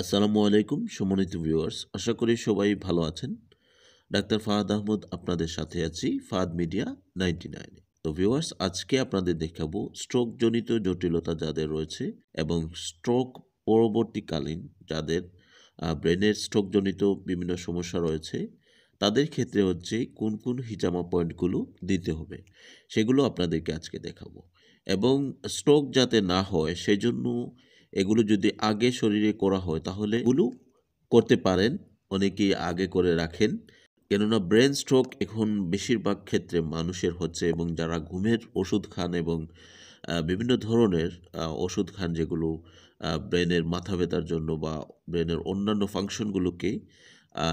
আসসালামু আলাইকুম, সম্মানিত ভিউয়ার্স আশা করি সবাই ভালো আছেন। ডাক্তার ফাহাদ আহমদ আপনাদের সাথে আছি, ফাহাদ মিডিয়া নাইনটি নাইনে তো ভিউয়ার্স আজকে আপনাদের দেখাবো স্ট্রোক জনিত জটিলতা যাদের রয়েছে এবং স্ট্রোক পরবর্তীকালীন যাদের ব্রেনের স্ট্রোক জনিত বিভিন্ন সমস্যা রয়েছে, তাদের ক্ষেত্রে হচ্ছে কোন কোন হিজামা পয়েন্টগুলো দিতে হবে, সেগুলো আপনাদেরকে আজকে দেখাবো। এবং স্ট্রোক যাতে না হয়, সেজন্য এগুলো যদি আগে শরীরে করা হয়, তাহলে এগুলো করতে পারেন। অনেকেই আগে করে রাখেন। কেননা ব্রেন স্ট্রোক এখন বেশিরভাগ ক্ষেত্রে মানুষের হচ্ছে এবং যারা ঘুমের ওষুধ খান এবং বিভিন্ন ধরনের ওষুধ খান যেগুলো ব্রেনের মাথা ব্যথার জন্য বা ব্রেনের অন্যান্য ফাংশনগুলোকে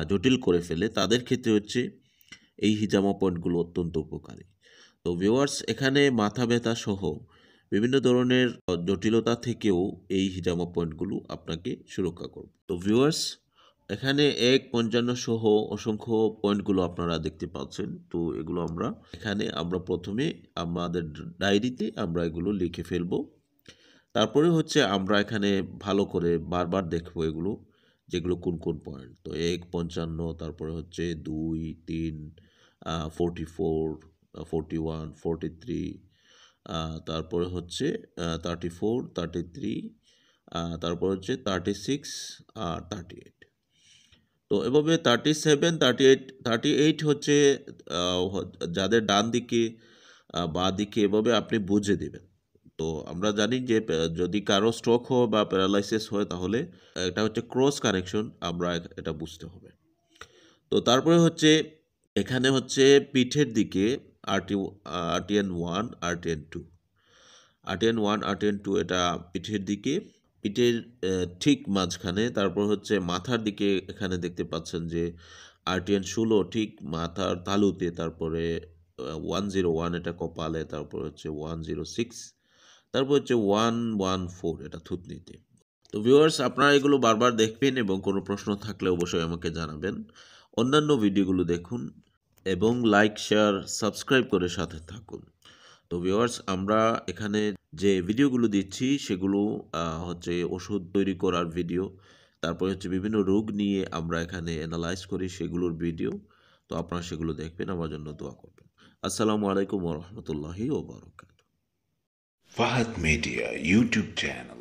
জটিল করে ফেলে, তাদের ক্ষেত্রে হচ্ছে এই হিজামা পয়েন্টগুলো অত্যন্ত উপকারী। তো ভিওয়ার্স এখানে মাথা ব্যথা সহ বিভিন্ন ধরনের জটিলতা থেকেও এই হিজামা পয়েন্টগুলো আপনাকে সুরক্ষা করবে। তো ভিউয়ার্স এখানে এক পঞ্চান্ন সহ অসংখ্য পয়েন্টগুলো আপনারা দেখতে পাচ্ছেন। তো এগুলো আমরা, এখানে আমরা প্রথমে আমাদের ডায়েরিতে আমরা এগুলো লিখে ফেলব। তারপরে হচ্ছে আমরা এখানে ভালো করে বারবার দেখব এগুলো, যেগুলো কোন কোন পয়েন্ট তো এক পঞ্চান্ন, তারপরে হচ্ছে দুই, তিন forty four forty one forty three তারপরে হচ্ছে থার্টি ফোর থার্টি থ্রি তারপর হচ্ছে থার্টি সিক্স আর থার্টি এইট তো এভাবে thirty seven thirty eight thirty eight হচ্ছে যাদের ডান দিকে বাঁ দিকে এভাবে আপনি বুঝে দেবেন। তো আমরা জানি যে যদি কারও স্ট্রোক হয় বা প্যারালাইসিস হয় তাহলে এটা হচ্ছে ক্রস কানেকশন আমরা এটা বুঝতে হবে। তো তারপরে হচ্ছে, এখানে হচ্ছে পিঠের দিকে RT RTN one RTN two RTN one RTN two এটা পিঠের দিকে। পিঠের ঠিক মাঝখানে, তারপর হচ্ছে মাথার দিকে এখানে দেখতে পাচ্ছেন যে আরটিএন ষোলো, ঠিক মাথার তালুতে, তারপরে ওয়ান জিরো ওয়ান এটা কপালে, তারপর হচ্ছে ওয়ান জিরো সিক্স তারপর হচ্ছে ওয়ান ওয়ান ফোর এটা থুতনিতে। তো ভিউয়ার্স আপনারা এগুলো বারবার দেখবেন এবং কোনো প্রশ্ন থাকলে অবশ্যই আমাকে জানাবেন। অন্যান্য ভিডিওগুলো দেখুন। এবং লাইক শেয়ার সাবস্ক্রাইব করে সাথে থাকুন। তো ভিওয়ার্স আমরা এখানে যে ভিডিওগুলো দিচ্ছি, সেগুলো হচ্ছে ওষুধ তৈরি করার ভিডিও তারপরে হচ্ছে বিভিন্ন রোগ নিয়ে আমরা এখানে অ্যানালাইজ করি সেগুলোর ভিডিও তো আপনারা সেগুলো দেখবেন, আমার জন্য দোয়া করবেন। আসসালামু আলাইকুম ওরহমতুল্লাহি ওবরাকাত Fahad Media YouTube channel.